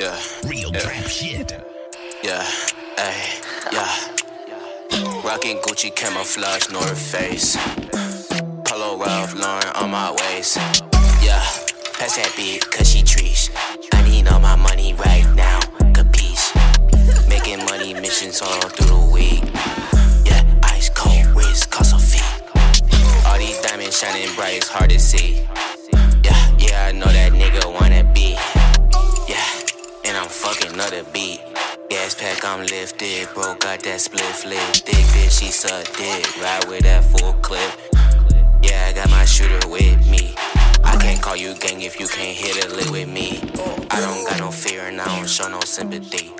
Yeah. Real yeah. trap shit. Yeah. Ay. Yeah. Rocking Gucci camouflage North Face. Polo Ralph Lauren on my waist. Yeah. Pass that beat, cause she trees. I need all my money right now. Capiche. Making money missions all through the week. Yeah. Ice cold wrist, cost a fee. All these diamonds shining bright, it's hard to see. Another beat. Gas pack, I'm lifted. Bro, got that split flip. Dick bitch, she suck dick. Ride with that full clip. Yeah, I got my shooter with me. I can't call you gang if you can't hit a lick with me. I don't got no fear and I don't show no sympathy.